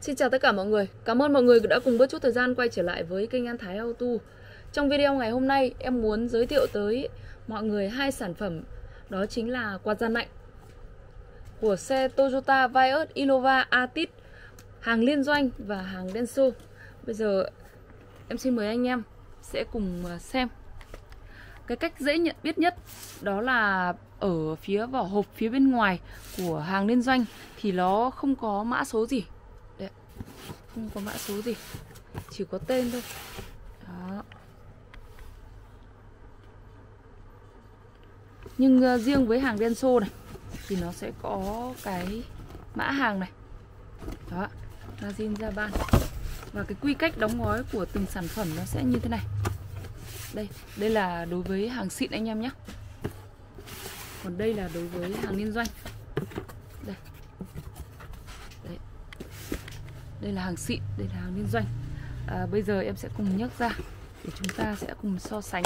Xin chào tất cả mọi người. Cảm ơn mọi người đã cùng bớt chút thời gian quay trở lại với kênh An Thái Auto. Trong video ngày hôm nay, em muốn giới thiệu tới mọi người hai sản phẩm. Đó chính là quạt gian lạnh Của xe Toyota Vios Innova Atit, Hàng liên doanh và hàng Denso. Bây giờ em xin mời anh em sẽ cùng à, xem. Cái cách dễ nhận biết nhất đó là ở phía vỏ hộp phía bên ngoài của hàng liên doanh thì nó không có mã số gì không có mã số gì. Chỉ có tên thôi. Đó. Nhưng uh, riêng với hàng Denso này thì nó sẽ có cái mã hàng này. Đó Lazin Japan. Và cái quy cách đóng gói của từng sản phẩm nó sẽ như thế này. Đây đây là đối với hàng xịn anh em nhé. Còn đây là đối với hàng liên doanh đây đây là hàng xịn đây là hàng liên doanh. À, bây giờ em sẽ cùng nhấc ra để chúng ta sẽ cùng so sánh.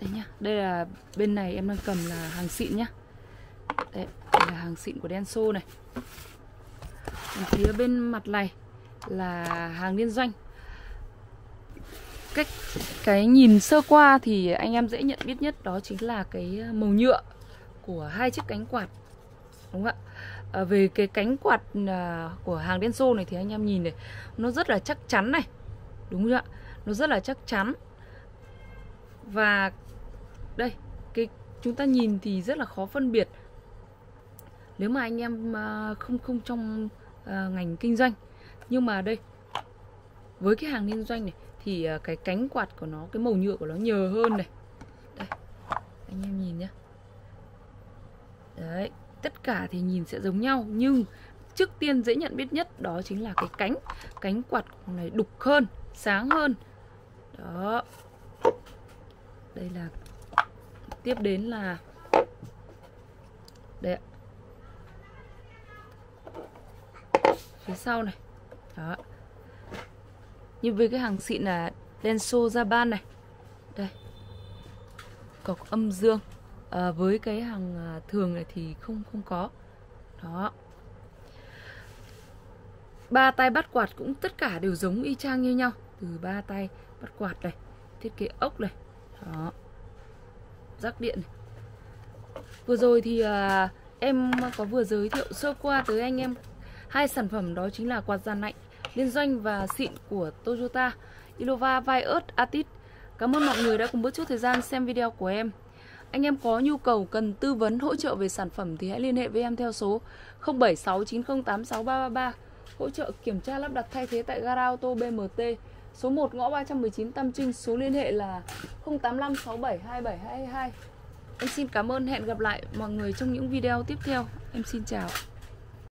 Đây nhá đây là bên này em đang cầm là hàng xịn nhá. Đây, đây là hàng xịn của Denso này. Còn phía bên mặt này là hàng liên doanh. Cách cái nhìn sơ qua thì anh em dễ nhận biết nhất đó chính là cái ờ, màu nhựa của hai chiếc cánh quạt đúng không ạ. À, về cái cánh quạt à, của hàng Denso này thì anh em nhìn này nó rất là chắc chắn này. Đúng chưa ạ? Nó rất là chắc chắn. Và đây cái chúng ta nhìn thì rất là khó phân biệt. Nếu mà anh em à, không không trong à, ngành kinh doanh nhưng mà đây với cái hàng liên doanh này thì à, cái cánh quạt của nó cái màu nhựa của nó nhờ hơn này. Đây anh em nhìn nhé tất cả thì nhìn sẽ giống nhau, nhưng trước tiên dễ nhận biết nhất đó chính là cái cánh. Cánh quạt này đục hơn, sáng hơn. Đó. Đây là, tiếp đến là đây ạ. Phía sau này. Đó. Như với cái hàng xịn là Denso Japan này. Đây. Cọc âm dương à, với cái hàng à, thường này thì không không có. Đó. Ba tay bắt quạt cũng tất cả đều giống y chang như nhau. Từ ba tay bắt quạt này thiết kế ốc này. Đó. Rắc điện này. vừa rồi thì à, em có vừa giới thiệu sơ qua tới anh em. Hai sản phẩm đó chính là quạt giàn lạnh liên doanh và xịn của Toyota Innova Vios Atit Cảm ơn mọi người đã cùng bớt chút thời gian xem video của em anh em có nhu cầu cần tư vấn, hỗ trợ về sản phẩm thì hãy liên hệ với em theo số 0769086333 hỗ trợ kiểm tra lắp đặt thay thế tại gara ô tô BMT số 1 ngõ 319 Tam Trinh. Số liên hệ là 0856727222 Em xin cảm ơn. Hẹn gặp lại mọi người trong những video tiếp theo. Em xin chào.